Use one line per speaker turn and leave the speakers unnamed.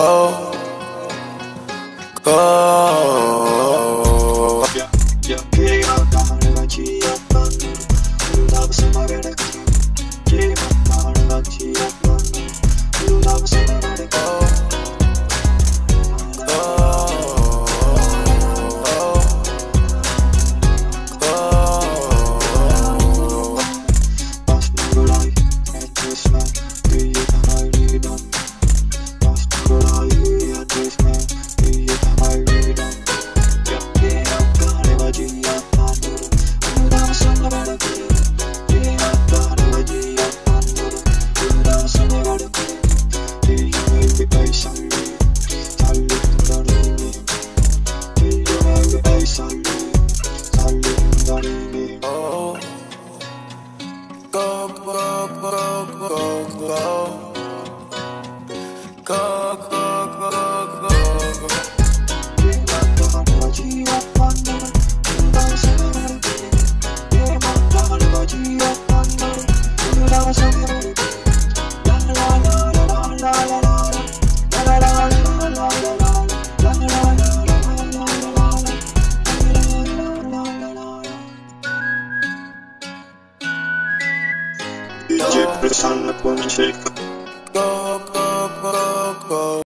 oh, oh. Go,
Идет брюшан
на.